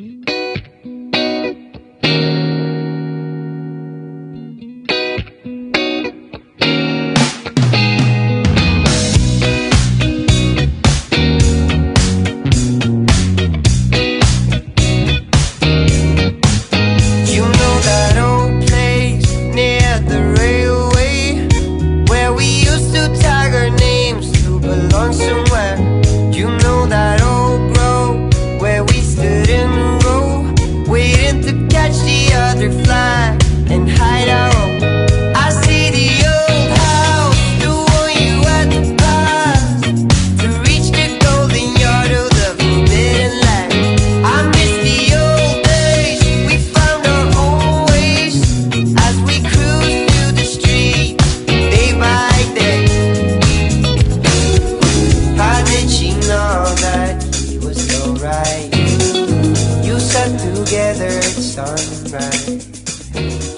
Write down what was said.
You together at sunrise.